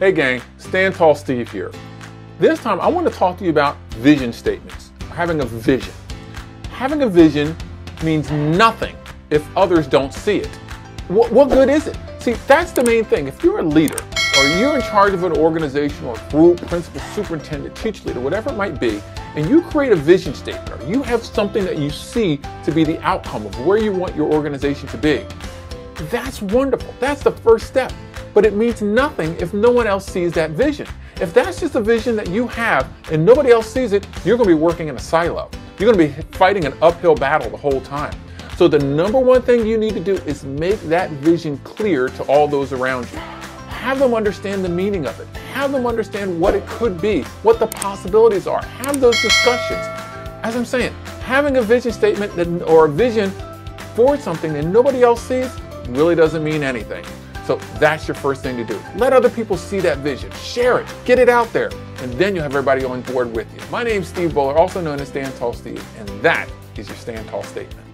Hey gang, Stand Tall Steve here. This time I want to talk to you about vision statements, having a vision. Having a vision means nothing if others don't see it. What, what good is it? See, that's the main thing. If you're a leader or you're in charge of an organization or group, principal, superintendent, teacher leader, whatever it might be, and you create a vision statement or you have something that you see to be the outcome of where you want your organization to be, that's wonderful. That's the first step but it means nothing if no one else sees that vision. If that's just a vision that you have and nobody else sees it, you're going to be working in a silo. You're going to be fighting an uphill battle the whole time. So the number one thing you need to do is make that vision clear to all those around you. Have them understand the meaning of it. Have them understand what it could be, what the possibilities are. Have those discussions. As I'm saying, having a vision statement that, or a vision for something that nobody else sees really doesn't mean anything. So that's your first thing to do. Let other people see that vision. Share it. Get it out there. And then you'll have everybody on board with you. My name's Steve Bollar, also known as Stand Tall Steve, and that is your Stand Tall statement.